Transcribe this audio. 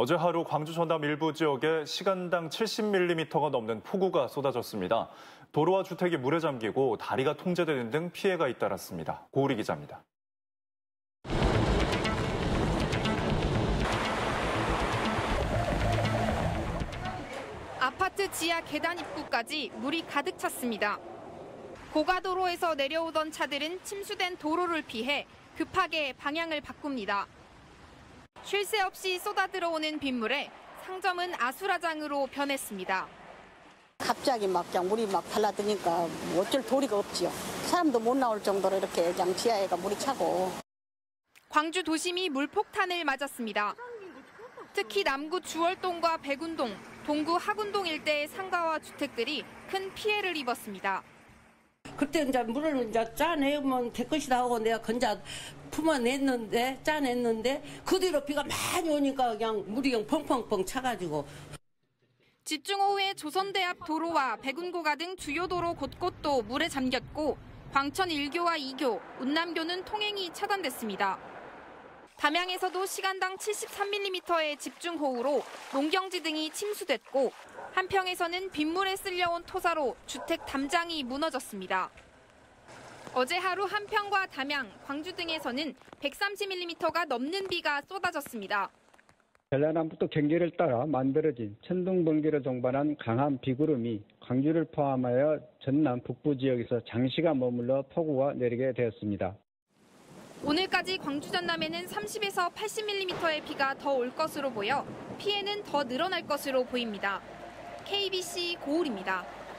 어제 하루 광주 전남 일부 지역에 시간당 70mm가 넘는 폭우가 쏟아졌습니다. 도로와 주택이 물에 잠기고 다리가 통제되는 등 피해가 잇따랐습니다. 고우리 기자입니다. 아파트 지하 계단 입구까지 물이 가득 찼습니다. 고가도로에서 내려오던 차들은 침수된 도로를 피해 급하게 방향을 바꿉니다. 쉴 새 없이 쏟아들어오는 빗물에 상점은 아수라장으로 변했습니다. 갑자기 막 그냥 물이 막 달라드니까 뭐 어쩔 도리가 없지요. 사람도 못 나올 정도로 이렇게 그냥 지하에가 물이 차고. 광주 도심이 물폭탄을 맞았습니다. 특히 남구 주월동과 백운동, 동구 하군동 일대의 상가와 주택들이 큰 피해를 입었습니다. 그때 이제 물을 이제 짜내면 될 것이다 하고 내가 건자 품어냈는데 짜냈는데 그 뒤로 비가 많이 오니까 그냥 물이 그냥 펑펑펑 차가지고 집중호우에 조선대 앞 도로와 백운고가 등 주요 도로 곳곳도 물에 잠겼고 광천 1교와 2교, 운남교는 통행이 차단됐습니다. 담양에서도 시간당 73mm의 집중호우로 농경지 등이 침수됐고 한평에서는 빗물에 쓸려온 토사로 주택 담장이 무너졌습니다. 어제 하루 한평과 담양, 광주 등에서는 130mm가 넘는 비가 쏟아졌습니다. 전라남북도 경계를 따라 만들어진 천둥 번개로 동반한 강한 비구름이 광주를 포함하여 전남 북부 지역에서 장시간 머물러 폭우가 내리게 되었습니다. 오늘까지 광주 전남에는 30에서 80mm의 비가 더 올 것으로 보여 피해는 더 늘어날 것으로 보입니다. KBC 고울입니다.